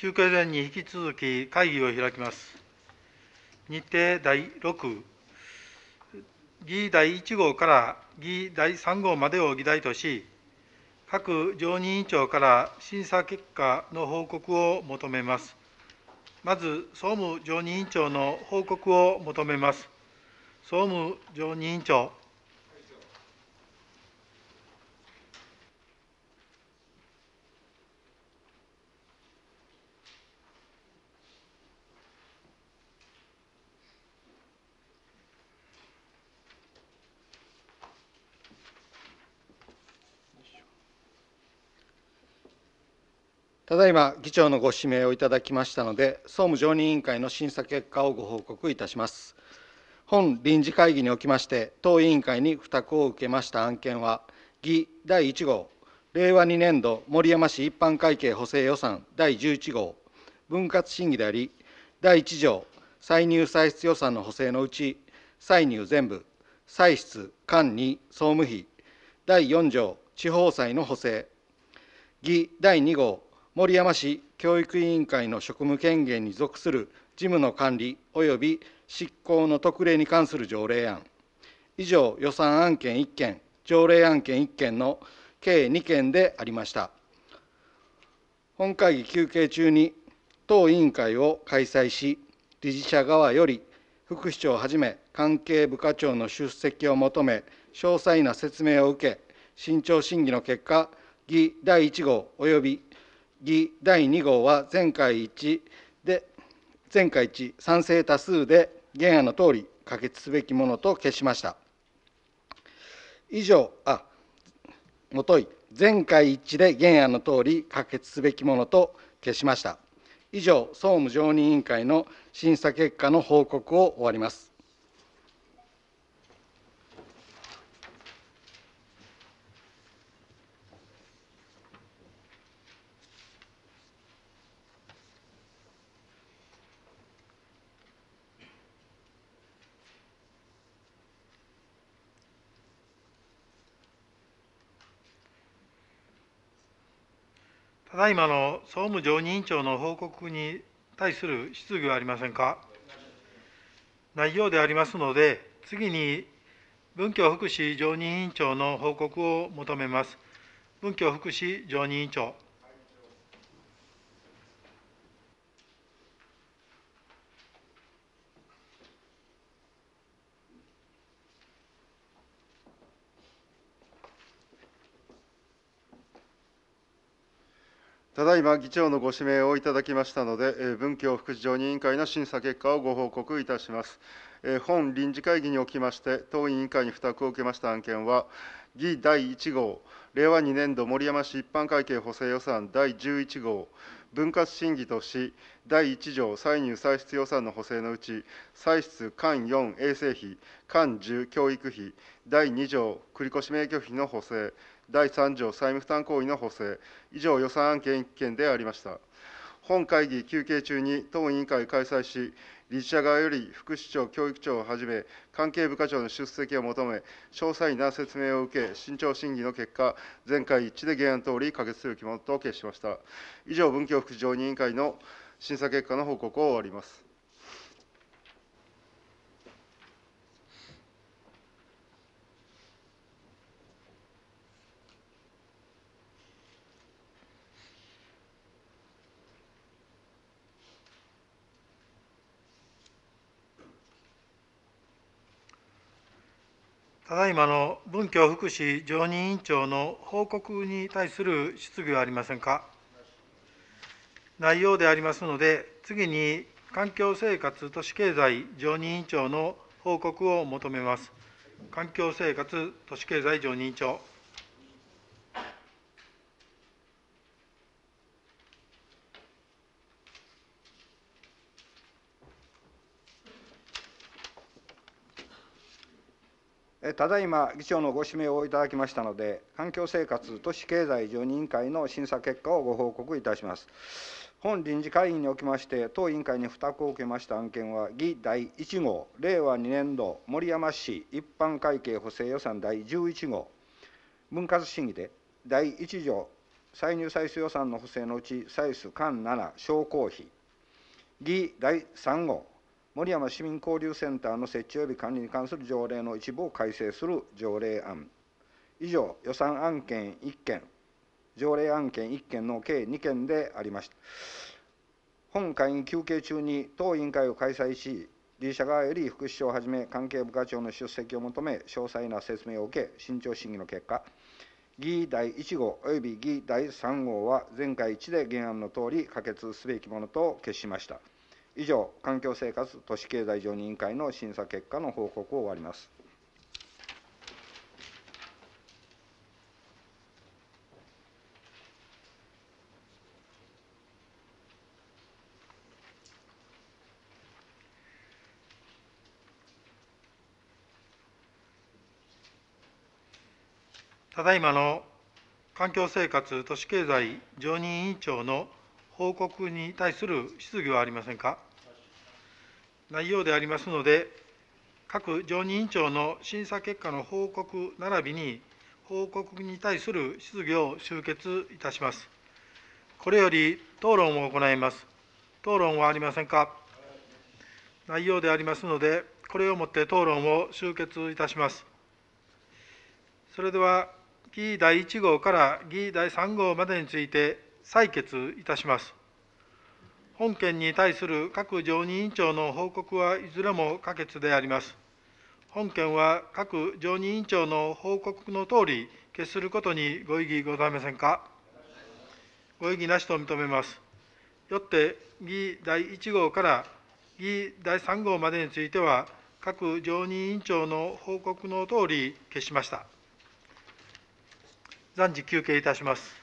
休憩前に引き続き会議を開きます。日程第6、議第1号から議第3号までを議題とし、各常任委員長から審査結果の報告を求めます。まず、総務常任委員長の報告を求めます。総務常任委員長。ただいま議長のご指名をいただきましたので、総務常任委員会の審査結果をご報告いたします。本臨時会議におきまして、当委員会に付託を受けました案件は、議第1号、令和2年度森山市一般会計補正予算第11号、分割審議であり、第1条、歳入歳出予算の補正のうち、歳入全部、歳出間2総務費、第4条、地方債の補正、議第2号、森山市教育委員会の職務権限に属する事務の管理及び執行の特例に関する条例案、以上、予算案件1件、条例案件1件の計2件でありました。本会議休憩中に当委員会を開催し、理事者側より副市長をはじめ関係部課長の出席を求め、詳細な説明を受け、慎重審議の結果、議第1号及び議第2号は全会一致で、全会一、賛成多数で原案のとおり可決すべきものと決しました。以上、あ、もとい、全会一致で原案のとおり可決すべきものと決しました。以上、総務常任委員会の審査結果の報告を終わります。ただいまの総務常任委員長の報告に対する質疑はありませんか？内容でありますので、次に文教福祉常任委員長の報告を求めます。文教福祉常任委員長。ただいま議長のご指名をいただきましたので、文教福祉常任委員会の審査結果をご報告いたします。本臨時会議におきまして、当委員会に付託を受けました案件は、議第1号、令和2年度森山市一般会計補正予算第11号、分割審議とし、第1条歳入歳出予算の補正のうち、歳出間4衛生費、間10教育費、第2条繰越免許費の補正、第3条債務負担行為の補正、以上予算案件1件でありました。本会議休憩中に当委員会を開催し、理事者側より副市長、教育長をはじめ、関係部課長の出席を求め、詳細な説明を受け、慎重審議の結果、全会一致で原案通り可決するべきものと決しました。以上、文教福祉常任委員会の審査結果の報告を終わります。ただいまの文教福祉常任委員長の報告に対する質疑はありませんか？内容でありますので、次に環境生活都市経済常任委員長の報告を求めます。環境生活都市経済常任委員長。ただいま議長のご指名をいただきましたので、環境生活都市経済常任委員会の審査結果をご報告いたします。本臨時会議におきまして、当委員会に付託を受けました案件は、議第1号、令和2年度森山市一般会計補正予算第11号、分割審議で第1条、歳入歳出予算の不正のうち、歳出間7商工費、議第3号、森山市民交流センターの設置及び管理に関する条例の一部を改正する条例案。以上、予算案件1件、条例案件1件の計2件でありました。本会議休憩中に当委員会を開催し、理事者側より副首相をはじめ関係部課長の出席を求め、詳細な説明を受け、慎重審議の結果、議第1号及び議第3号は全会一致で原案のとおり可決すべきものと決しました。以上、環境生活都市経済常任委員会の審査結果の報告を終わります。ただいまの環境生活都市経済常任委員長の報告に対する質疑はありませんか？内容でありますので、各常任委員長の審査結果の報告並びに、報告に対する質疑を終結いたします。これより討論を行います。討論はありませんか？内容でありますので、これをもって討論を終結いたします。それでは、議第1号から議第3号までについて採決いたします。本件に対する各常任委員長の報告はいずれも可決であります。本件は各常任委員長の報告のとおり決することにご異議ございませんか？ご異議なしと認めます。よって、議第1号から議第3号までについては、各常任委員長の報告のとおり決しました。暫時休憩いたします。